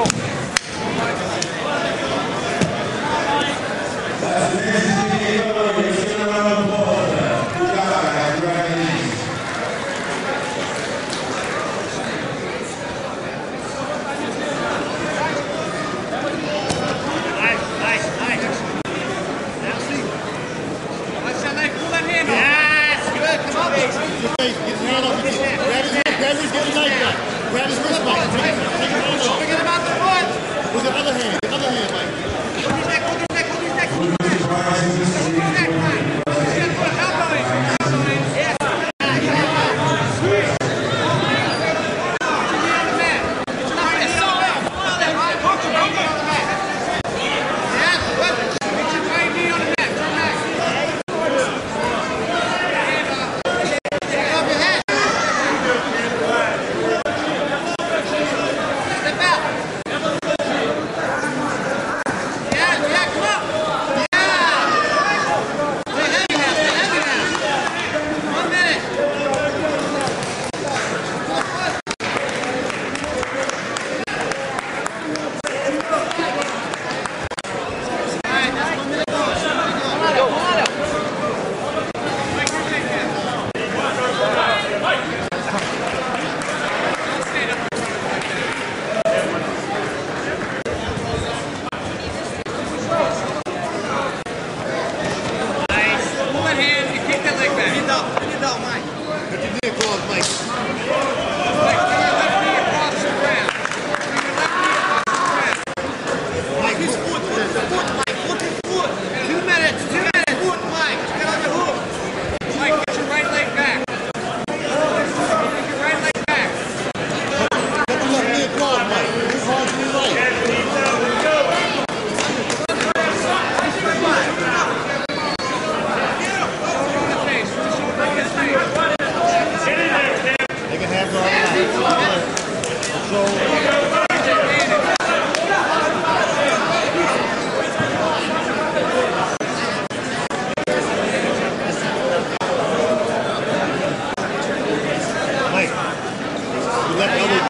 Nice, Thank you. so. Hey, you left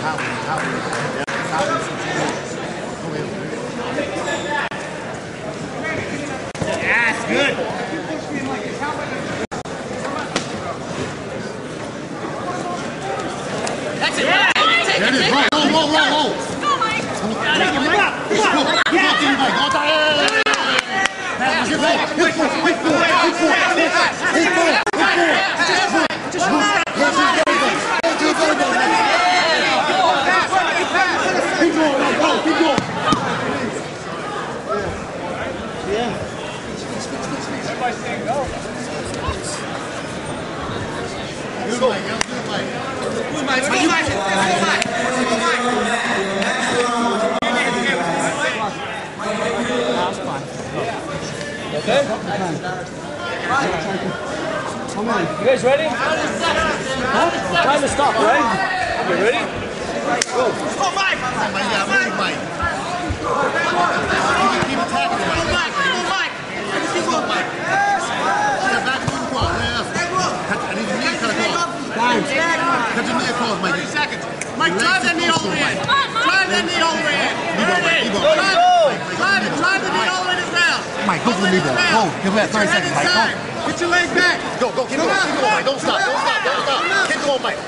45. Step over, move out. Step right over. Yeah, yeah, yeah. He couldn't, he couldn't fight the guys running away. Lost control when he was inbound, man. Yeah, but that's not true. It was neutral at that point. Hey, hey, hey. Come on, Mike. Get in, Mike. Yeah, it's good. That's it. Yeah, take There it, it is. take Roll, it. roll, roll, roll, roll. Go, Mike. Keep going, keep going, keep Mike. Go down. Get back. Hit four, hit four, hit four. Hit four, hit four. Just move. Go to the elbow. Go to the elbow, Mike. Keep going, Mike. Go, keep going. Good, Mike. Good, Mike. You guys ready? Time to stop, right? You ready? Come on, Mike. Yeah, move, Mike. Keep, keep attacking, Mike. Move, Mike. Keep going, Mike. Yeah, back to the cross. Yeah. Cut- I need your knee cut across. Cut your knee across, Mike. Seconds. Mike, drive that knee all the way in. Drive that knee all the way in. Keep going, Mike. Keep going. Drive it. Drive it. Drive the knee Mike, go for the knee bar. Go. Give him that 30 seconds, Mike. Go. Get your leg back. Go, go. Keep going. Keep going, Mike. Don't stop. Don't stop. Don't stop. Keep going, Mike.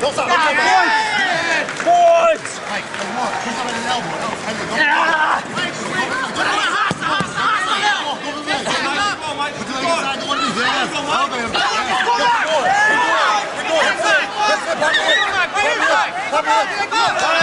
Don't stop. Don't stop, Mike. Boys! Mike, come on. Come on an elbow. Go. Mike, swing. Go to the hot, hot, hot. Go to the leg. Go to the leg. Put your leg inside the one of these. Yeah. Elbow him. Go, go, go. Go, go. Let's go. Let's go. Let's go. Let's go. Let's go. Let's go.